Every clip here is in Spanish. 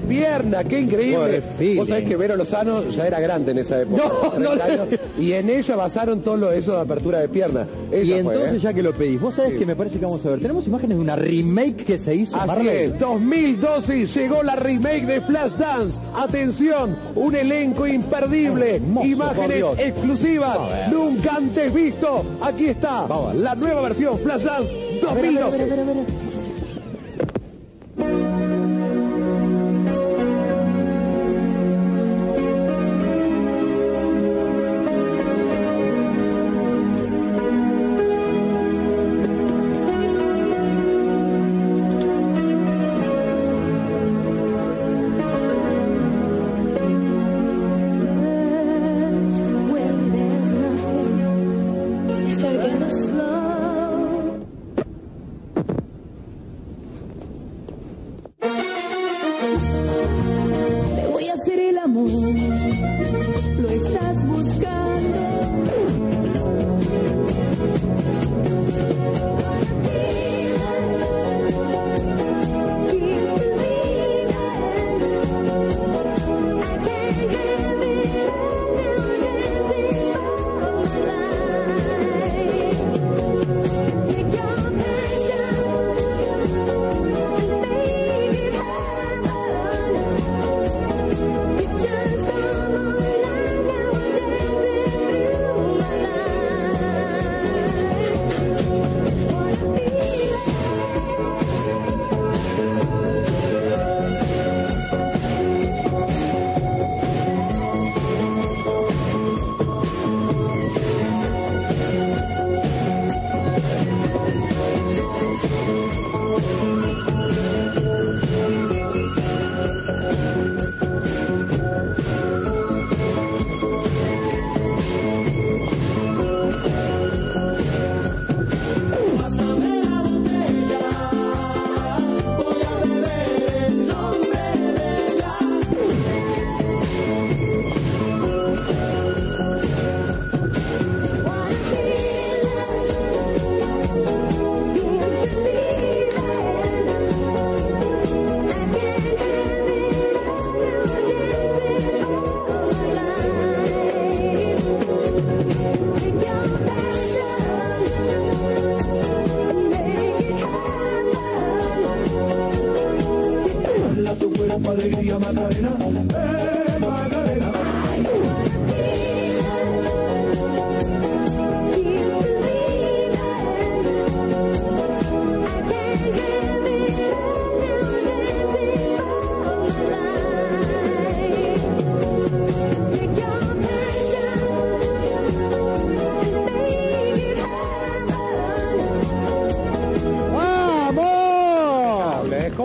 de pierna, qué increíble. Vos sabés que Vero Lozano ya era grande en esa época. No, 30 no, años, y en ella basaron todo lo, eso de apertura de pierna. Y Esa fue, entonces, ¿eh? ya que lo pedís, vos sabés Sí. que me parece que vamos a ver. Tenemos imágenes de una remake que se hizo. Así Marley. es, 2012 llegó la remake de Flashdance. Atención, un elenco imperdible, Hermoso, imágenes exclusivas, nunca antes visto. Aquí está la nueva versión Flashdance A ver, a ver, a 2012. ver, a ver,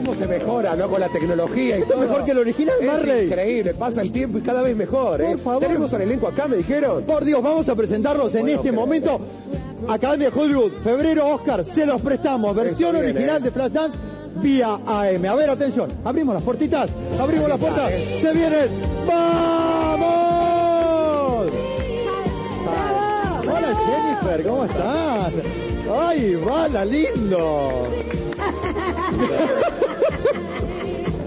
¿Cómo se mejora, no? Con la tecnología y Esto todo. es mejor que el original, Es Marley. increíble, pasa el tiempo y cada vez mejor, ¿eh? Por favor. Tenemos al elenco acá, me dijeron. Por Dios, vamos a presentarlos en Bueno, este pero- momento. Academia Hollywood, febrero Oscar, se los prestamos. Versión viene, original eh. de Flashdance vía AM. A ver, atención, abrimos las puertitas, abrimos las puertas, eh. se vienen. ¡Vamos! Hola Jennifer, ¿cómo estás? ¡Ay, bala, lindo!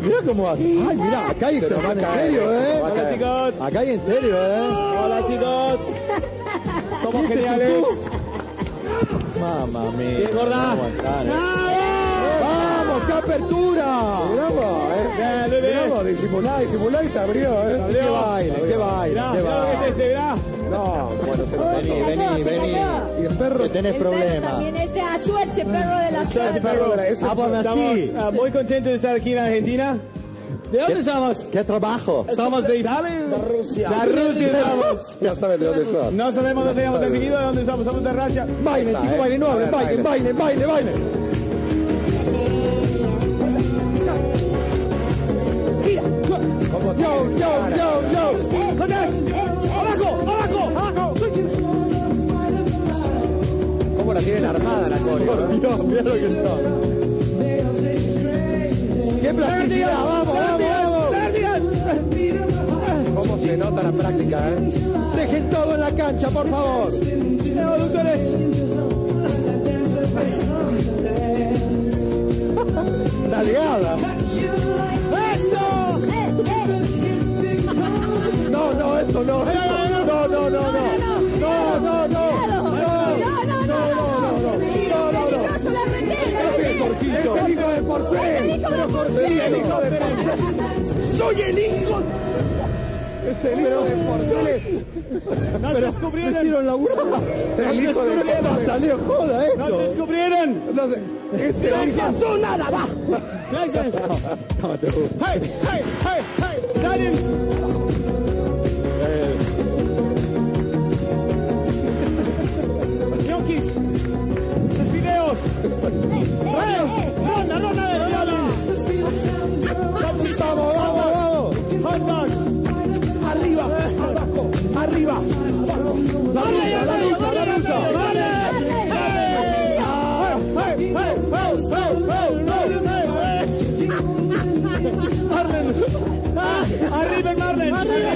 Mira cómo Ay, mira, acá hay Pero a en serio, ¿eh? va a caer. chicos. Acá hay en serio, ¿eh? Hola chicos, somos ¿Quién es geniales. Mamma mía. Bien, gorda. no aguantar, ¿eh? ¡Vamos, qué apertura! Miramos, ¿eh? Miramos, disimulá, disimulá y se abrió, ¿eh? ¡Qué baile, qué baile, qué baile! este. No, bueno, nos Vení, vení, vení. Y el perro... Que tenés problemas. también es de la suerte, perro de la suerte. perro de la... Ah, Estamos así. muy contentos de estar aquí en Argentina. ¿De dónde estamos? ¡Qué trabajo! Somos de Italia. De Rusia. De Rusia estamos. Ya saben de dónde son. No sabemos dónde hemos definido, de dónde estamos, somos de Rusia. Bailen, está, chicos, eh. bailen, no A hablen, ver, bailen, bailen, bailen, ¡Qué plasticidad! ¡Vamos, vamos, vamos! ¿Cómo se nota la práctica, eh? Dejen todo en la cancha, por favor. De Porcel. El hijo de Porcel. El hijo de Porcel. Soy el hijo. De Porcel. ¡Nos descubrieron! hicieron laburar. El hijo de ¿Cómo salió joda ¡Nos esto? descubrieron! No sé, Este hijo. pasó nada, va. ¡Gracias! No, te gusta. ¡Hey, hey, hey, hey! ¡Daniel! Marlon,